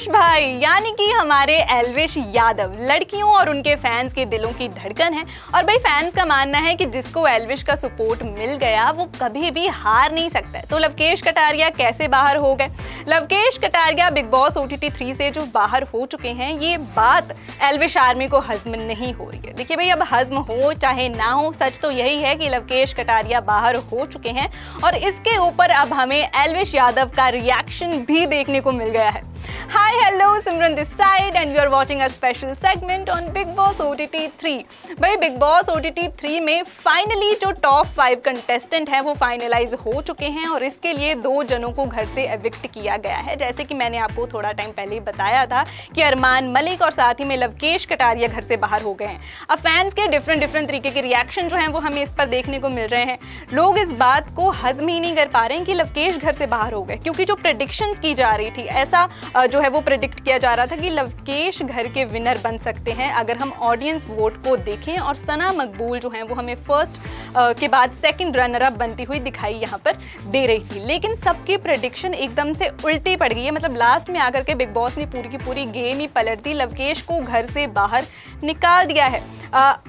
एलविश भाई, यानी कि हमारे एलविश यादव, लड़कियों और उनके फैंस के दिलों की धड़कन है। और भाई फैंस का मानना है कि जिसको एलविश का सपोर्ट मिल गया, वो कभी भी हार नहीं सकता तो लवकेश कटारिया कैसे बाहर हो गए? Lovekesh Kataria Bigg Boss OTT three से जो बाहर हो चुके हैं, ये बात एलविश आर्मी को हजम नहीं हो रही है। देखिए भाई, अब हजम हो चाहे ना हो, सच तो यही है कि लवकेश कटारिया बाहर हो चुके हैं। और इसके ऊपर अब हमें एलविश यादव का रिएक्शन भी देखने को मिल गया है। Hi, hello, Simran this side and you are watching a special segment on Big Boss OTT 3. भाई Big Boss OTT 3 में फाइनली जो टॉप फाइव कंटेस्टेंट हैं वो फाइनलाइज हो चुके हैं और इसके लिए दो जनों को घर से एविक्ट किया गया है। जैसे कि मैंने आपको थोड़ा टाइम पहले ही बताया था कि अरमान मलिक और साथ ही में लवकेश कटारिया घर से बाहर हो गए हैं। अब फैंस के डिफरेंट डिफरेंट तरीके के रिएक्शन जो हैं वो हमें इस पर देखने को मिल रहे हैं। लोग इस बात को हजम ही नहीं कर पा रहे हैं कि लवकेश घर से बाहर हो गए क्योंकि जो प्रडिक्शंस की जा रही थी ऐसा जो है वो प्रिडिक्ट किया जा रहा था कि लवकेश घर के विनर बन सकते हैं। अगर हम ऑडियंस वोट को देखें और सना मकबूल जो हैं वो हमें फ़र्स्ट के बाद सेकंड रनर अप बनती हुई दिखाई यहाँ पर दे रही थी लेकिन सबकी प्रडिक्शन एकदम से उल्टी पड़ गई है। मतलब लास्ट में आकर के बिग बॉस ने पूरी की पूरी गेम ही पलट दी। लवकेश को घर से बाहर निकाल दिया है।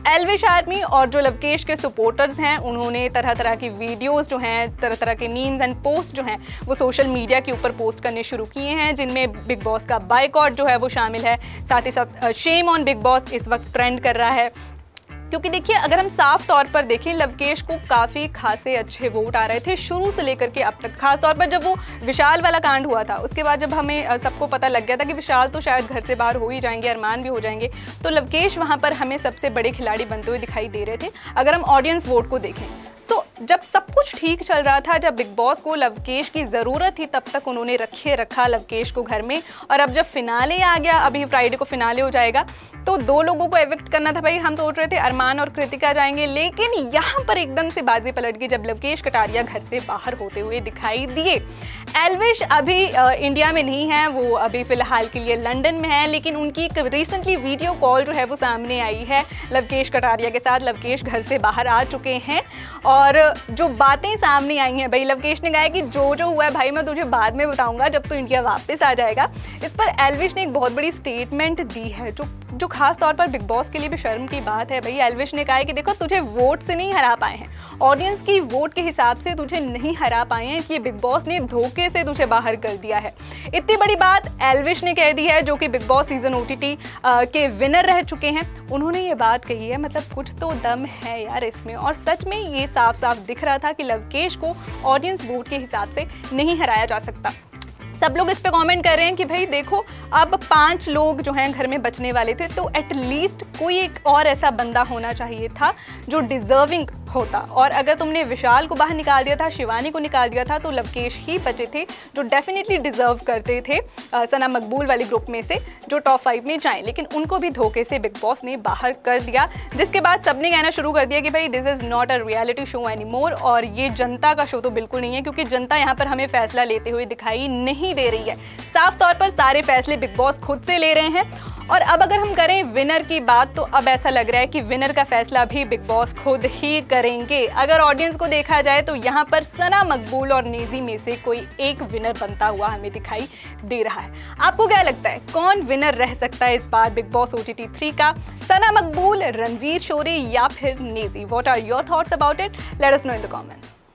एलविश आर्मी और जो लवकेश के सपोर्टर्स हैं, उन्होंने तरह तरह की वीडियोस जो हैं तरह तरह के मीम्स एंड पोस्ट जो हैं, वो सोशल मीडिया के ऊपर पोस्ट करने शुरू किए हैं, जिनमें बिग बॉस का बाइकआउट जो है वो शामिल है। साथ ही साथ शेम ऑन बिग बॉस इस वक्त ट्रेंड कर रहा है। क्योंकि देखिए, अगर हम साफ़ तौर पर देखें, लवकेश को काफ़ी खासे अच्छे वोट आ रहे थे शुरू से लेकर के अब तक। खास तौर पर जब वो विशाल वाला कांड हुआ था, उसके बाद जब हमें सबको पता लग गया था कि विशाल तो शायद घर से बाहर हो ही जाएँगे, अरमान भी हो जाएँगे तो लवकेश वहाँ पर हमें सबसे बड़े खिलाड़ी बनते हुए दिखाई दे रहे थे। अगर हम ऑडियंस वोट को देखें सो so, जब सब कुछ ठीक चल रहा था जब बिग बॉस को लवकेश की ज़रूरत थी तब तक उन्होंने रखे रखा लवकेश को घर में। और अब जब फिनाले आ गया अभी फ्राइडे को फिनाले हो जाएगा तो दो लोगों को एविक्ट करना था भाई। हम सोच रहे थे अरमान और कृतिका जाएँगे लेकिन यहाँ पर एकदम से बाजी पलट गई जब लवकेश कटारिया घर से बाहर होते हुए दिखाई दिए। एलविश अभी इंडिया में नहीं है वो अभी फ़िलहाल के लिए लंदन में है लेकिन उनकी एक रिसेंटली वीडियो कॉल जो है वो सामने आई है। लवकेश कटारिया के साथ लवकेश घर से बाहर आ चुके हैं। और जो बातें सामने आई हैं, भाई लवकेश ने कहा कि जो जो हुआ है भाई, मैं तुझे बाद में बताऊँगा जब तो इंडिया वापस आ जाएगा। इस पर एलविश ने एक बहुत बड़ी स्टेटमेंट दी है, जो जो खास तौर पर बिग बॉस के लिए भी शर्म की बात है। भाई एलविश ने कहा है कि देखो, तुझे वोट से नहीं हरा पाए हैं। ऑडियंस की वोट के हिसाब से तुझे नहीं हरा पाए हैं ये बिग बॉस ने धोखे से तुझे बाहर कर दिया है। इतनी बड़ी बात एलविश ने कह दी है, जो कि बिग बॉस सीज़न ओटीटी के विनर रह चुके हैं। उन्होंने ये बात कही है मतलब कुछ तो दम है यार इसमें। और सच में ये साफ़ साफ़ दिख रहा था कि लवकेश को ऑडियंस वोट के हिसाब से नहीं हराया जा सकता। सब लोग इस पे कमेंट कर रहे हैं कि भाई देखो, अब पाँच लोग जो हैं घर में बचने वाले थे तो एटलीस्ट कोई एक और ऐसा बंदा होना चाहिए था जो डिजर्विंग होता। और अगर तुमने विशाल को बाहर निकाल दिया था, शिवानी को निकाल दिया था तो लवकेश ही बचे थे, जो डेफिनेटली डिजर्व करते थे सना मकबूल वाले ग्रुप में से, जो टॉप फाइव में जाएँ। लेकिन उनको भी धोखे से बिग बॉस ने बाहर कर दिया, जिसके बाद सबने कहना शुरू कर दिया कि भाई this is not a reality show any more और ये जनता का शो तो बिल्कुल नहीं है, क्योंकि जनता यहाँ पर हमें फैसला लेते हुए दिखाई नहीं दे रही है। साफ़ तौर पर सारे फैसले बिग बॉस खुद से ले रहे हैं और अब अगर हम करें विनर की बात तो अब ऐसा लग रहा है कि विनर का फैसला भी बिग बॉस खुद ही करेंगे। अगर ऑडियंस को देखा जाए तो यहाँ पर सना मकबूल और नेजी में से कोई एक विनर बनता हुआ हमें दिखाई दे रहा है। आपको क्या लगता है, कौन विनर रह सकता है इस बार बिग बॉस ओ टी का? सना मकबूल, रणवीर शोरे या फिर Naezy? What are your thoughts about it let us know in the comments